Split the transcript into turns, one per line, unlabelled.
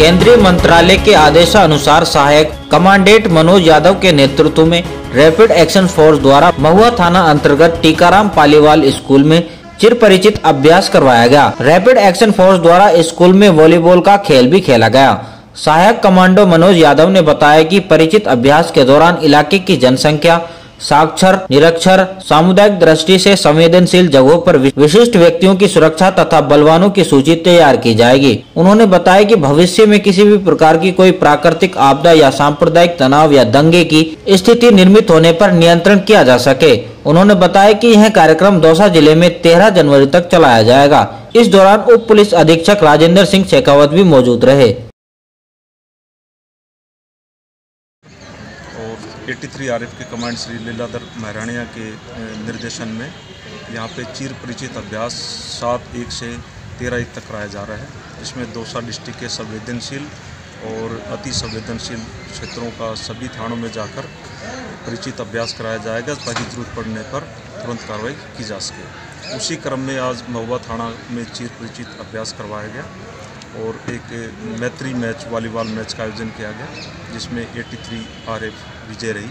केंद्रीय मंत्रालय के आदेशानुसार सहायक कमांडेंट मनोज यादव के नेतृत्व में रैपिड एक्शन फोर्स द्वारा महुआ थाना अंतर्गत टीकाराम पालीवाल स्कूल में चिर परिचित अभ्यास करवाया गया। रैपिड एक्शन फोर्स द्वारा स्कूल में वॉलीबॉल का खेल भी खेला गया। सहायक कमांडो मनोज यादव ने बताया कि परिचित अभ्यास के दौरान इलाके की जनसंख्या साक्षर, निरक्षर, सामुदायिक दृष्टि से संवेदनशील जगहों पर विशिष्ट व्यक्तियों की सुरक्षा तथा बलवानों की सूची तैयार की जाएगी। उन्होंने बताया कि भविष्य में किसी भी प्रकार की कोई प्राकृतिक आपदा या सांप्रदायिक तनाव या दंगे की स्थिति निर्मित होने पर नियंत्रण किया जा सके। उन्होंने बताया कि यह कार्यक्रम दौसा ज़िले में तेरह जनवरी तक चलाया जाएगा। इस दौरान उप पुलिस अधीक्षक राजेंद्र सिंह शेखावत भी मौजूद रहे।
और 83 आरएफ के कमांड श्री लीलाधर महराणिया के निर्देशन में यहाँ पे चीर परिचित अभ्यास सात एक से तेरह एक तक कराया जा रहा है इसमें दौसा डिस्ट्रिक्ट के संवेदनशील और अति संवेदनशील क्षेत्रों का सभी थानों में जाकर परिचित अभ्यास कराया जाएगा, ताकि ज़रूरत पड़ने पर तुरंत कार्रवाई की जा सके। उसी क्रम में आज महुआ थाना में चीर परिचित अभ्यास करवाया गया। और एक मैत्री मैच, वॉलीबॉल मैच का आयोजन किया गया, जिसमें 83 आरएफ विजय रही।